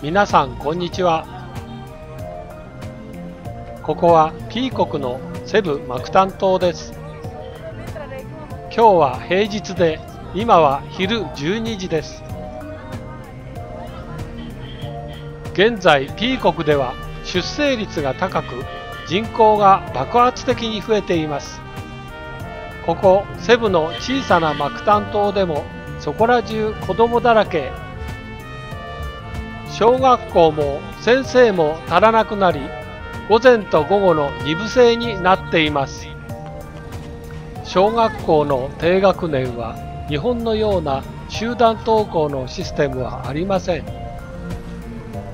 皆さんこんにちは。ここはピー国のセブマクタン島です。今日は平日で今は昼12時です。現在ピー国では出生率が高く人口が爆発的に増えています。ここセブの小さなマクタン島でもそこら中子供だらけ。小学校も先生も足らなくなり午前と午後の2部制になっています。小学校の低学年は日本のような集団登校のシステムはありません。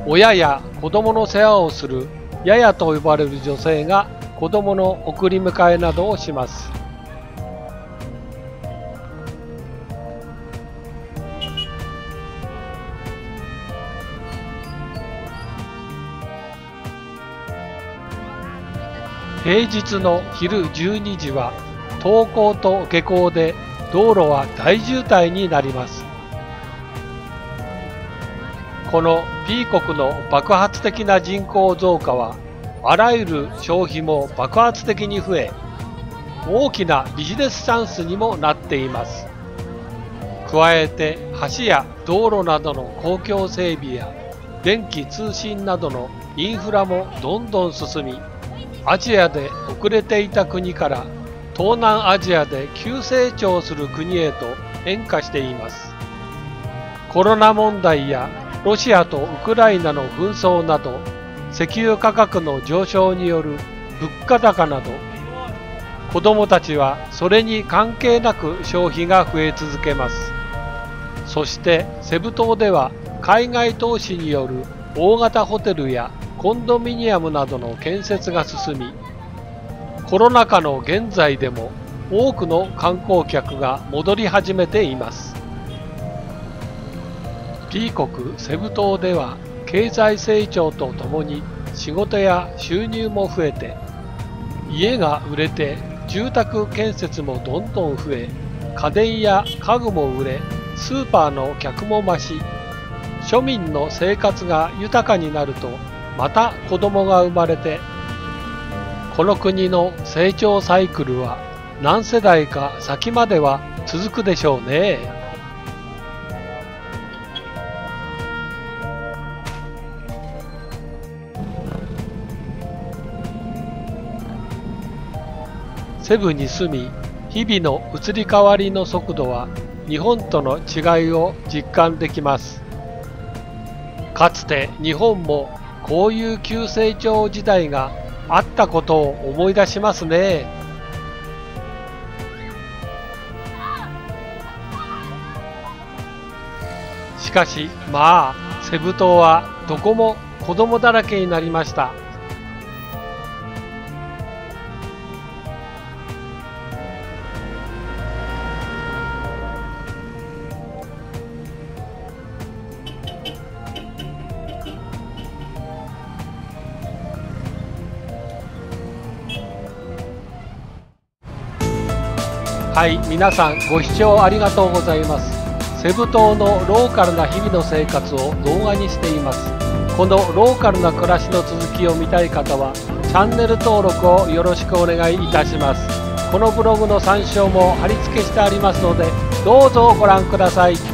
親や子供の世話をするややと呼ばれる女性が子供の送り迎えなどをします。平日の昼12時は登校と下校で道路は大渋滞になります。この P 国の爆発的な人口増加はあらゆる消費も爆発的に増え大きなビジネスチャンスにもなっています。加えて橋や道路などの公共整備や電気通信などのインフラもどんどん進みアジアで遅れていた国から東南アジアで急成長する国へと変化しています。コロナ問題やロシアとウクライナの紛争など石油価格の上昇による物価高など子どもたちはそれに関係なく消費が増え続けます。そしてセブ島では海外投資による大型ホテルやコンドミニアムなどの建設が進みコロナ禍の現在でも多くの観光客が戻り始めています。P 国セブ島では経済成長とともに仕事や収入も増えて家が売れて住宅建設もどんどん増え家電や家具も売れスーパーの客も増し庶民の生活が豊かになるとまた子供が生まれてこの国の成長サイクルは何世代か先までは続くでしょうね。セブに住み日々の移り変わりの速度は日本との違いを実感できます。かつて日本もこういう急成長時代があったことを思い出しますね。しかしまあセブ島はどこも子供だらけになりました。はい皆さんご視聴ありがとうございます。セブ島のローカルな日々の生活を動画にしています。このローカルな暮らしの続きを見たい方はチャンネル登録をよろしくお願いいたします。このブログの参照も貼り付けしてありますのでどうぞご覧ください。